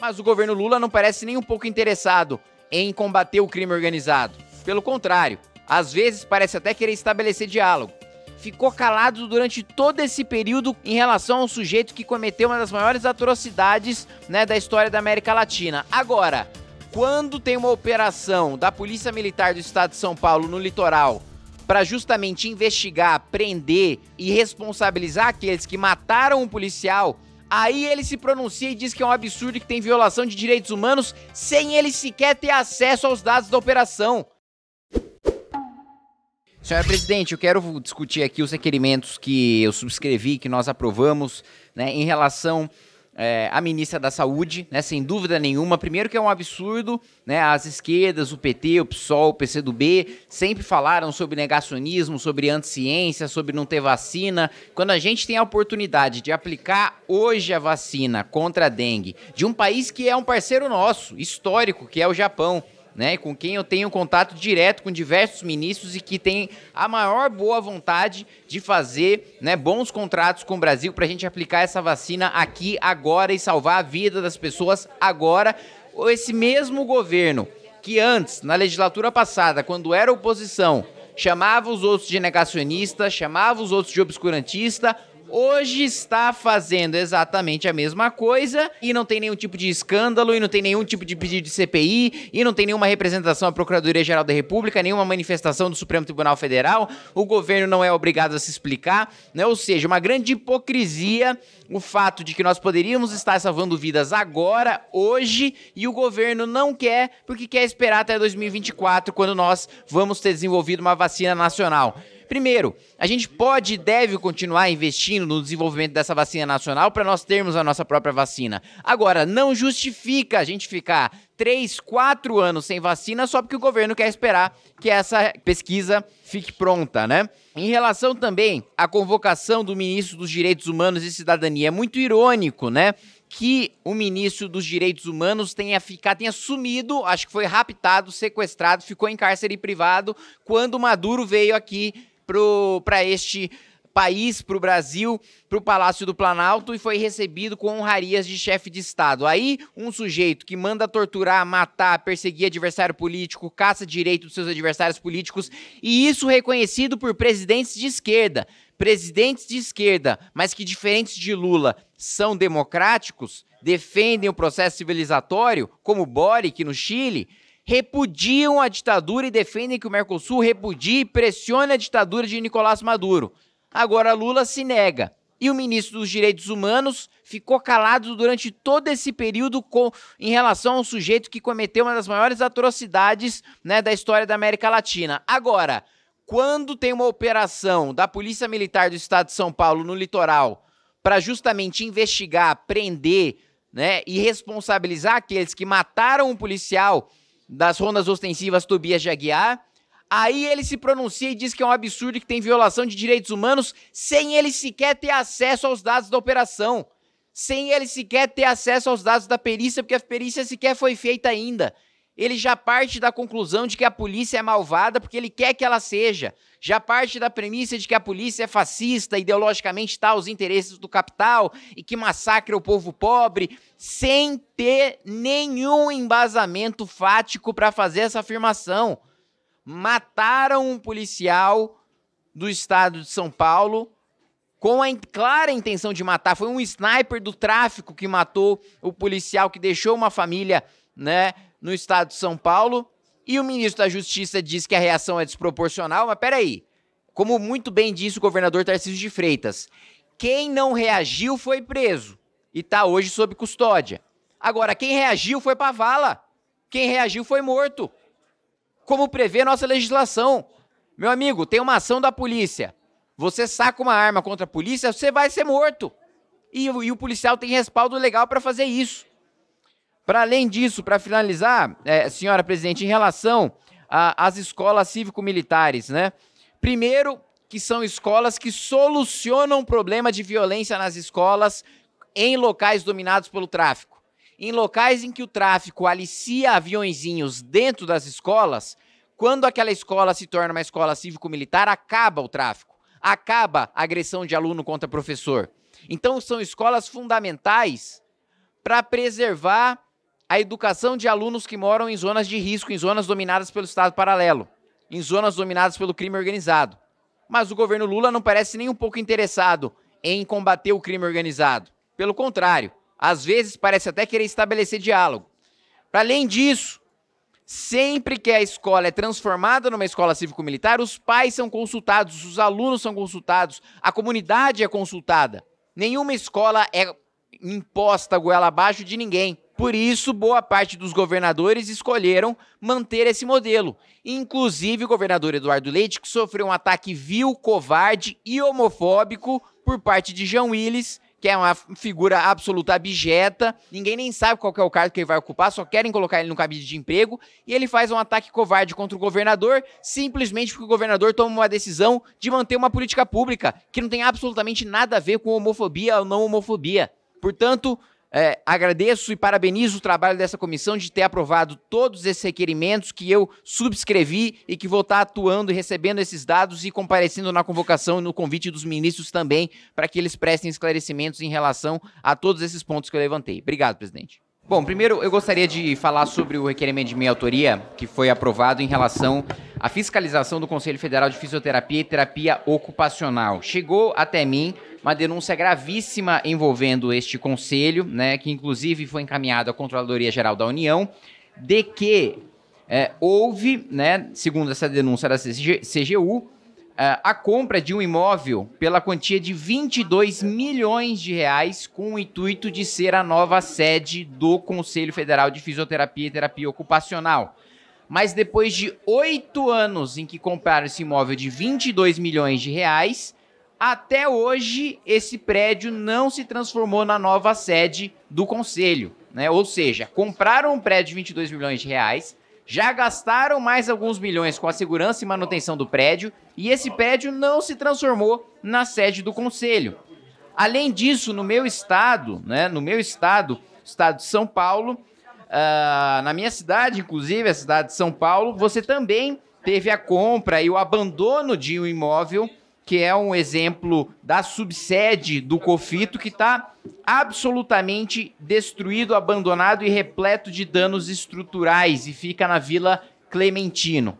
Mas o governo Lula não parece nem um pouco interessado em combater o crime organizado. Pelo contrário, às vezes parece até querer estabelecer diálogo. Ficou calado durante todo esse período em relação ao sujeito que cometeu uma das maiores atrocidades né, da história da América Latina. Agora, quando tem uma operação da Polícia Militar do Estado de São Paulo no litoral para justamente investigar, prender e responsabilizar aqueles que mataram um policial, aí ele se pronuncia e diz que é um absurdo que tem violação de direitos humanos sem ele sequer ter acesso aos dados da operação. Senhora presidente, eu quero discutir aqui os requerimentos que eu subscrevi, que nós aprovamos, né, em relação é, a ministra da Saúde, né, sem dúvida nenhuma. Primeiro que é um absurdo, né, as esquerdas, o PT, o PSOL, o PCdoB, sempre falaram sobre negacionismo, sobre anticiência, sobre não ter vacina. Quando a gente tem a oportunidade de aplicar hoje a vacina contra a dengue de um país que é um parceiro nosso, histórico, que é o Japão, né, com quem eu tenho contato direto com diversos ministros e que tem a maior boa vontade de fazer né, bons contratos com o Brasil para a gente aplicar essa vacina aqui agora e salvar a vida das pessoas agora. Esse mesmo governo que antes, na legislatura passada, quando era oposição, chamava os outros de negacionista, chamava os outros de obscurantista, hoje está fazendo exatamente a mesma coisa e não tem nenhum tipo de escândalo e não tem nenhum tipo de pedido de CPI e não tem nenhuma representação à Procuradoria-Geral da República, nenhuma manifestação do Supremo Tribunal Federal. O governo não é obrigado a se explicar, né? Ou seja, uma grande hipocrisia o fato de que nós poderíamos estar salvando vidas agora, hoje, e o governo não quer porque quer esperar até 2024, quando nós vamos ter desenvolvido uma vacina nacional. Primeiro, a gente pode e deve continuar investindo no desenvolvimento dessa vacina nacional para nós termos a nossa própria vacina. Agora, não justifica a gente ficar 3, 4 anos sem vacina só porque o governo quer esperar que essa pesquisa fique pronta, né? Em relação também à convocação do ministro dos Direitos Humanos e Cidadania, é muito irônico, né? que o ministro dos Direitos Humanos tenha ficado, tenha sumido, acho que foi raptado, sequestrado, ficou em cárcere privado quando Maduro veio aqui para este país, para o Brasil, para o Palácio do Planalto e foi recebido com honrarias de chefe de Estado. Aí, um sujeito que manda torturar, matar, perseguir adversário político, caça direito dos seus adversários políticos, e isso reconhecido por presidentes de esquerda. Presidentes de esquerda, mas que diferentes de Lula são democráticos, defendem o processo civilizatório, como Boric no Chile, repudiam a ditadura e defendem que o Mercosul repudie e pressione a ditadura de Nicolás Maduro. Agora Lula se nega. E o ministro dos Direitos Humanos ficou calado durante todo esse período com, em relação ao sujeito que cometeu uma das maiores atrocidades né, da história da América Latina. Agora, quando tem uma operação da Polícia Militar do Estado de São Paulo no litoral para justamente investigar, prender né, e responsabilizar aqueles que mataram um policial das rondas ostensivas Tobias de Aguiar. Aí ele se pronuncia e diz que é um absurdo que tem violação de direitos humanos sem ele sequer ter acesso aos dados da operação. Sem ele sequer ter acesso aos dados da perícia, porque a perícia sequer foi feita ainda. Ele já parte da conclusão de que a polícia é malvada porque ele quer que ela seja. Já parte da premissa de que a polícia é fascista, ideologicamente está aos interesses do capital e que massacra o povo pobre sem ter nenhum embasamento fático para fazer essa afirmação. Mataram um policial do estado de São Paulo com a clara intenção de matar. Foi um sniper do tráfico que matou o policial que deixou uma família, né, no estado de São Paulo. E o ministro da Justiça diz que a reação é desproporcional, mas peraí. Como muito bem disse o governador Tarcísio de Freitas, quem não reagiu foi preso e está hoje sob custódia. Agora, quem reagiu foi para vala. Quem reagiu foi morto. Como prevê nossa legislação. Meu amigo, tem uma ação da polícia. Você saca uma arma contra a polícia, você vai ser morto. E, e o policial tem respaldo legal para fazer isso. Para além disso, para finalizar, é, senhora presidente, em relação às escolas cívico-militares, né? Primeiro, que são escolas que solucionam o problema de violência nas escolas em locais dominados pelo tráfico. Em locais em que o tráfico alicia aviõezinhos dentro das escolas, quando aquela escola se torna uma escola cívico-militar, acaba o tráfico, acaba a agressão de aluno contra professor. Então são escolas fundamentais para preservar a educação de alunos que moram em zonas de risco, em zonas dominadas pelo Estado paralelo, em zonas dominadas pelo crime organizado. Mas o governo Lula não parece nem um pouco interessado em combater o crime organizado. Pelo contrário, às vezes parece até querer estabelecer diálogo. Para além disso, sempre que a escola é transformada numa escola cívico-militar, os pais são consultados, os alunos são consultados, a comunidade é consultada. Nenhuma escola é imposta goela abaixo de ninguém. Por isso, boa parte dos governadores escolheram manter esse modelo. Inclusive o governador Eduardo Leite, que sofreu um ataque vil, covarde e homofóbico por parte de João Willis, que é uma figura absoluta abjeta, ninguém nem sabe qual é o cargo que ele vai ocupar, só querem colocar ele no cabide de emprego, e ele faz um ataque covarde contra o governador, simplesmente porque o governador toma uma decisão de manter uma política pública que não tem absolutamente nada a ver com homofobia ou não homofobia. Portanto, é, agradeço e parabenizo o trabalho dessa comissão de ter aprovado todos esses requerimentos que eu subscrevi e que vou estar atuando e recebendo esses dados e comparecendo na convocação e no convite dos ministros também para que eles prestem esclarecimentos em relação a todos esses pontos que eu levantei. Obrigado, presidente. Bom, primeiro eu gostaria de falar sobre o requerimento de minha autoria que foi aprovado em relação à fiscalização do Conselho Federal de Fisioterapia e Terapia Ocupacional. Chegou até mim uma denúncia gravíssima envolvendo este conselho, né, que inclusive foi encaminhado à Controladoria Geral da União, de que é, houve, né, segundo essa denúncia da CGU, a compra de um imóvel pela quantia de 22 milhões de reais com o intuito de ser a nova sede do Conselho Federal de Fisioterapia e Terapia Ocupacional. Mas depois de oito anos em que compraram esse imóvel de 22 milhões de reais, até hoje, esse prédio não se transformou na nova sede do conselho. Né? Ou seja, compraram um prédio de 22 milhões de reais, já gastaram mais alguns milhões com a segurança e manutenção do prédio, e esse prédio não se transformou na sede do conselho. Além disso, no meu estado, né, no meu estado, estado de São Paulo, uh, na minha cidade, inclusive, a cidade de São Paulo, você também teve a compra e o abandono de um imóvel que é um exemplo da subsede do Cofito, que está absolutamente destruído, abandonado e repleto de danos estruturais e fica na Vila Clementino.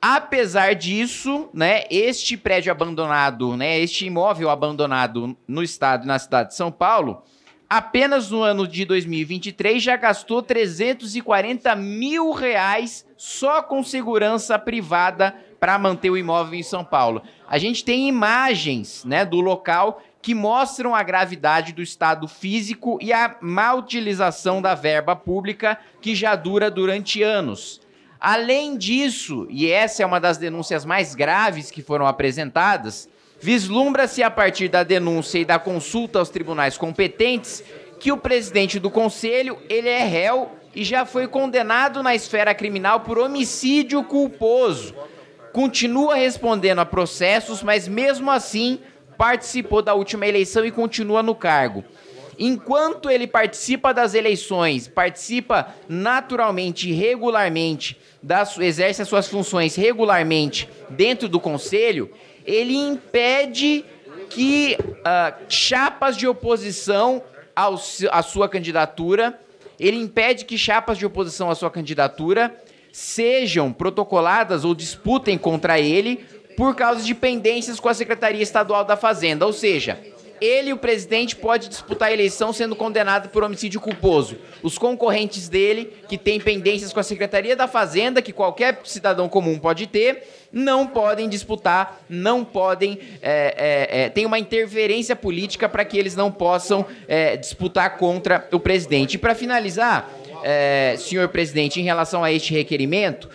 Apesar disso, né, este prédio abandonado, né, este imóvel abandonado no estado na cidade de São Paulo, apenas no ano de 2023 já gastou 340 mil reais só com segurança privada para manter o imóvel em São Paulo. A gente tem imagens né, do local que mostram a gravidade do estado físico e a má utilização da verba pública que já dura durante anos. Além disso, e essa é uma das denúncias mais graves que foram apresentadas, vislumbra-se a partir da denúncia e da consulta aos tribunais competentes que o presidente do conselho, ele é réu e já foi condenado na esfera criminal por homicídio culposo continua respondendo a processos, mas mesmo assim participou da última eleição e continua no cargo. Enquanto ele participa das eleições, participa naturalmente e regularmente, exerce as suas funções regularmente dentro do conselho, ele impede que uh, chapas de oposição ao, à sua candidatura, ele impede que chapas de oposição à sua candidatura sejam protocoladas ou disputem contra ele por causa de pendências com a Secretaria Estadual da Fazenda. Ou seja, ele, o presidente, pode disputar a eleição sendo condenado por homicídio culposo. Os concorrentes dele, que têm pendências com a Secretaria da Fazenda, que qualquer cidadão comum pode ter, não podem disputar, não podem. É, é, é, tem uma interferência política para que eles não possam é, disputar contra o presidente. E para finalizar é, senhor presidente, em relação a este requerimento,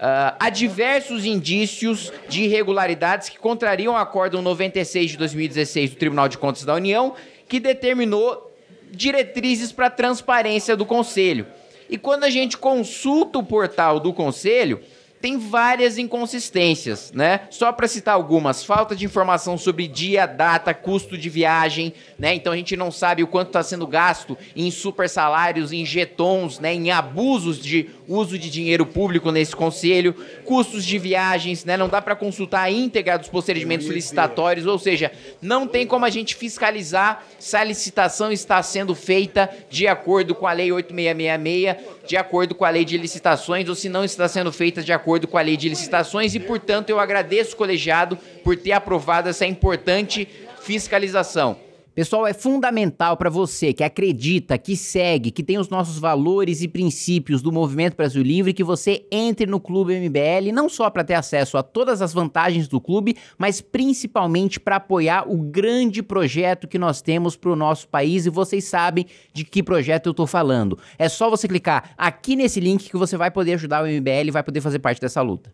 uh, há diversos indícios de irregularidades que contrariam o Acórdão 96 de 2016 do Tribunal de Contas da União, que determinou diretrizes para a transparência do Conselho. E quando a gente consulta o portal do Conselho, tem várias inconsistências, né? Só para citar algumas, falta de informação sobre dia, data, custo de viagem, né? Então a gente não sabe o quanto está sendo gasto em super salários, em jetons, né? Em abusos de uso de dinheiro público nesse conselho, custos de viagens, né? Não dá para consultar a íntegra dos procedimentos licitatórios, ou seja, não tem como a gente fiscalizar se a licitação está sendo feita de acordo com a lei 8666, de acordo com a lei de licitações, ou se não está sendo feita de acordo acordo com a lei de licitações e, portanto, eu agradeço o colegiado por ter aprovado essa importante fiscalização. Pessoal, é fundamental para você que acredita, que segue, que tem os nossos valores e princípios do Movimento Brasil Livre, que você entre no Clube MBL, não só para ter acesso a todas as vantagens do clube, mas principalmente para apoiar o grande projeto que nós temos para o nosso país e vocês sabem de que projeto eu estou falando. É só você clicar aqui nesse link que você vai poder ajudar o MBL e vai poder fazer parte dessa luta.